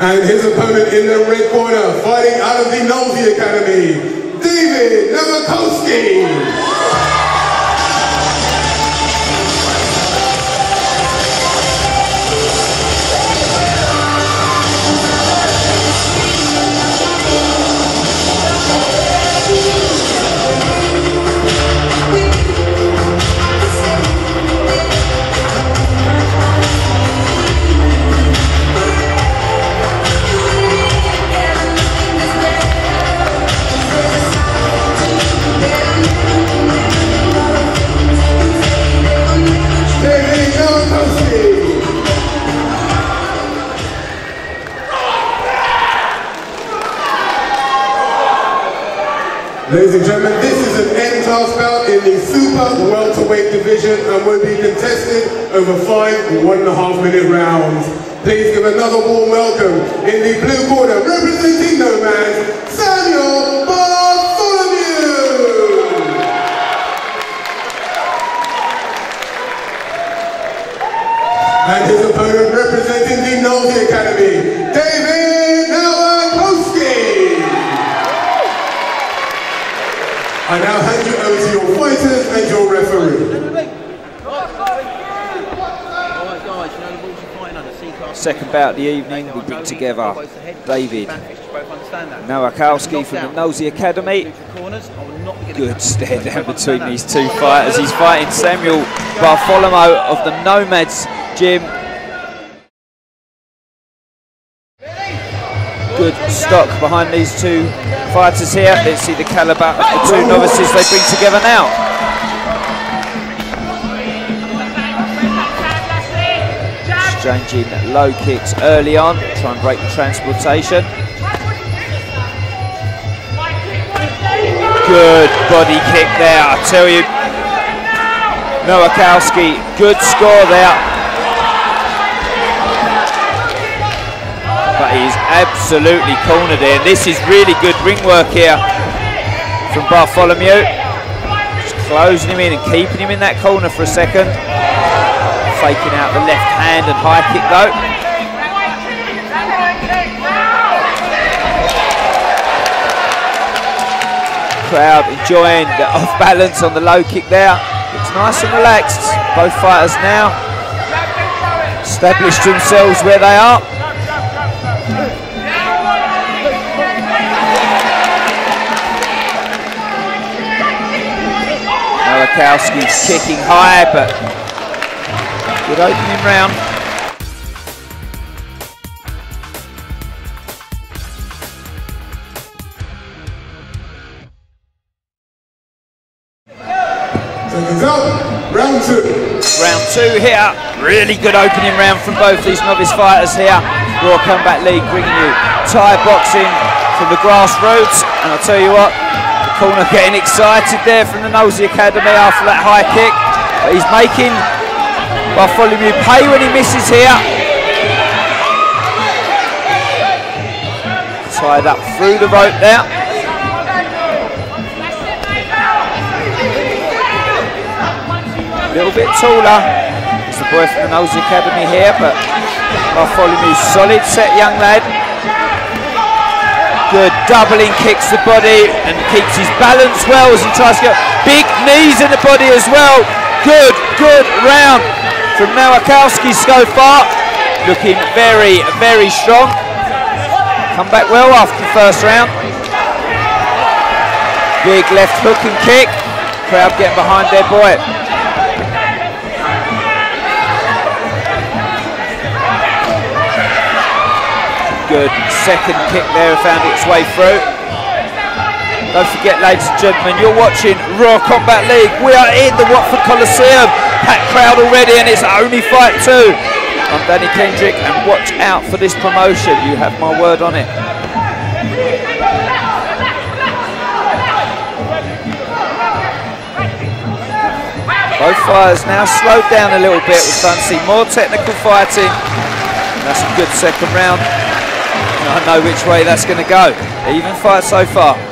And his opponent in the red corner, fighting out of the Nosey Academy, Dawid Nowakowski. Ladies and gentlemen, this is an end-class bout in the super welterweight division and will be contested over five one and a half minute rounds. Please give another warm welcome in the blue corner, representing no man, Samuel Second bout of the evening, we bring together Dawid Nowakowski from the Nosey Academy. Good stare down between these two fighters. He's fighting Samuel Bartholomew of the Nomads Gym. Good stock behind these two fighters here. Let's see the caliber of the two novices they bring together now. Exchanging low kicks early on, try and break the transportation. Good body kick there, I tell you. Nowakowski, good score there. But he's absolutely cornered here. This is really good ring work here from Bartholomew. Just closing him in and keeping him in that corner for a second. Faking out the left hand and high kick though. Crowd enjoying the off balance on the low kick there. Looks nice and relaxed. Both fighters now established themselves where they are. Nowakowski's kicking high, but good opening round. Round two. Round two here. Really good opening round from both these novice fighters here. Roar Combat League bringing you Thai boxing from the grassroots. And I'll tell you what, the corner getting excited there from the Nosey Academy after that high kick. But he's making Bartholomew pay when he misses here. Tied up through the rope there. A little bit taller. It's the boy from the Nosey Academy here, but Bartholomew, solid set young lad. Good doubling, kicks the body and keeps his balance well as he tries to get big knees in the body as well. Good, good round from Nowakowski so far. Looking very, very strong. Come back well after the first round. Big left hook and kick. Crowd getting behind their boy. Good second kick there, found its way through. Don't forget, ladies and gentlemen, you're watching Roar Combat League. We are in the Watford Colosseum. Packed crowd already, and it's only fight two. I'm Danny Kendrick, and watch out for this promotion. You have my word on it. Both fighters now slowed down a little bit. We're starting to see more technical fighting. That's a good second round. I know which way that's going to go. Even fight so far.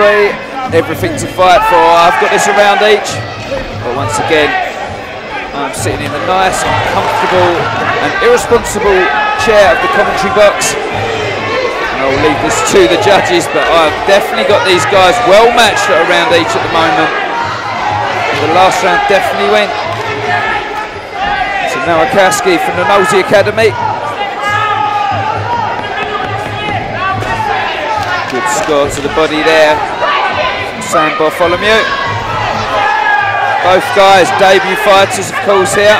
Three, everything to fight for. I've got this around each, but once again, I'm sitting in a nice, comfortable and irresponsible chair of the commentary box. And I'll leave this to the judges, but I've definitely got these guys well matched at around each at the moment. The last round definitely went to Nowakowski from the Nosey Academy. Good score to the body there. Bartholomew. Both guys debut fighters, of course, here.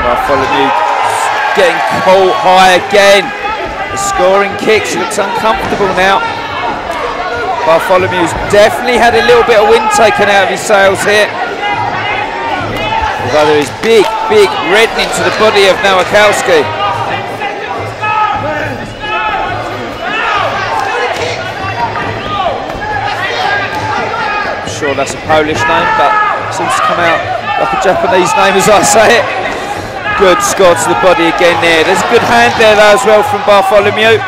Bartholomew getting caught high again. The scoring kicks, looks uncomfortable now. Bartholomew's definitely had a little bit of wind taken out of his sails here. Is big, big reddening to the body of Nowakowski. I'm sure that's a Polish name, but seems to come out like a Japanese name as I say it. Good score to the body again there. There's a good hand there though as well from Bartholomew.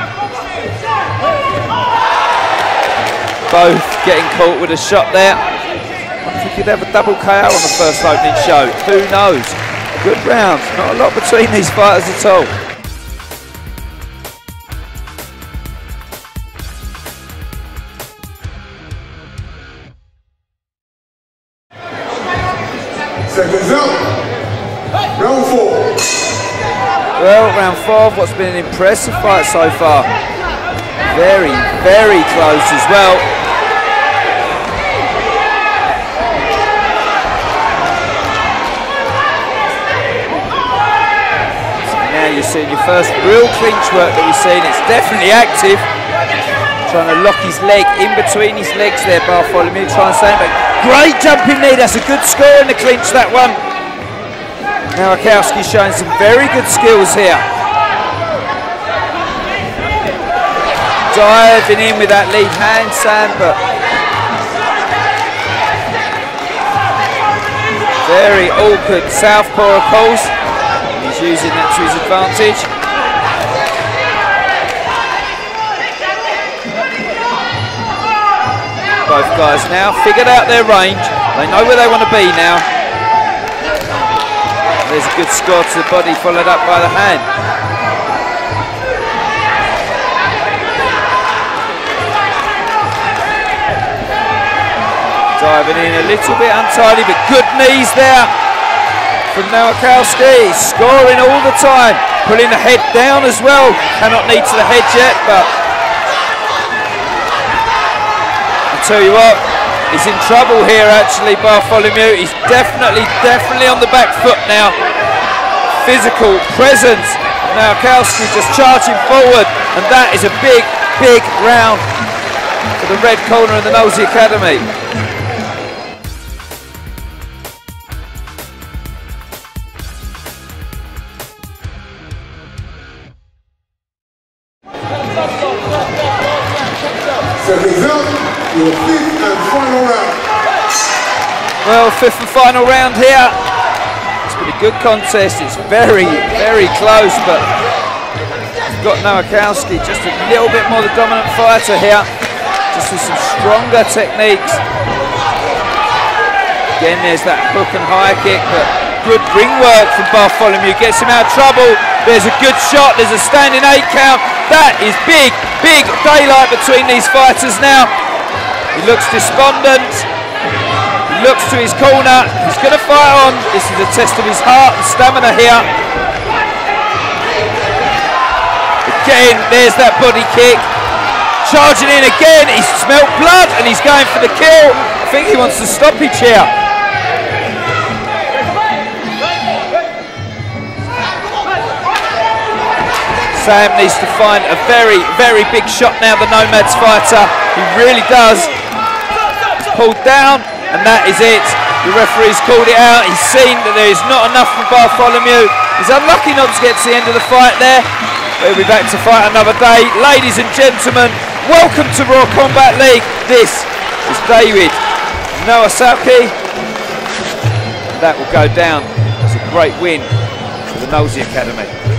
Both getting caught with a shot there. I think he could have a double KO on the first opening show. Who knows? Good round. Not a lot between these fighters at all. Round four. Well, round four, what's been an impressive fight so far. Very, very close as well. Now you're seeing your first real clinch work that we've seen. It's definitely active. Trying to lock his leg in between his legs there, Bartholomew. Trying to stand back. Great jumping knee. That's a good score in the clinch, that one. Nowakowski's showing some very good skills here. Diving in with that lead hand, Sam, but very awkward southpaw, of. Using that to his advantage. Both guys now figured out their range. They know where they want to be now. There's a good score to the body, followed up by the hand. Diving in a little bit untidy, but good knees there from Nowakowski. Scoring all the time, pulling the head down as well. Cannot knee to the head yet, but I tell you what, he's in trouble here actually, Bartholomew. He's definitely, definitely on the back foot now. Physical presence. Nowakowski just charging forward, and that is a big, big round for the red corner of the Nosey Academy. Up. Your fifth and final round. Well, fifth and final round here. It's been a good contest. It's very, very close, but we've got Nowakowski just a little bit more the dominant fighter here. Just with some stronger techniques. Again, there's that hook and high kick, but good ring work from Bartholomew. Gets him out of trouble. There's a good shot. There's a standing eight count. That is big, big daylight between these fighters now. He looks despondent. He looks to his corner. He's going to fight on. This is a test of his heart and stamina here. Again, there's that body kick. Charging in again. He's smelt blood and he's going for the kill. I think he wants the stoppage here. Sam needs to find a very, very big shot now, the Nomads fighter. He really does. Pulled down, and that is it. The referee's called it out. He's seen that there is not enough from Bartholomew. He's unlucky not to get to the end of the fight there. He'll be back to fight another day. Ladies and gentlemen, welcome to Roar Combat League. This is David Noah Salke. That will go down as a great win for the Nosey Academy.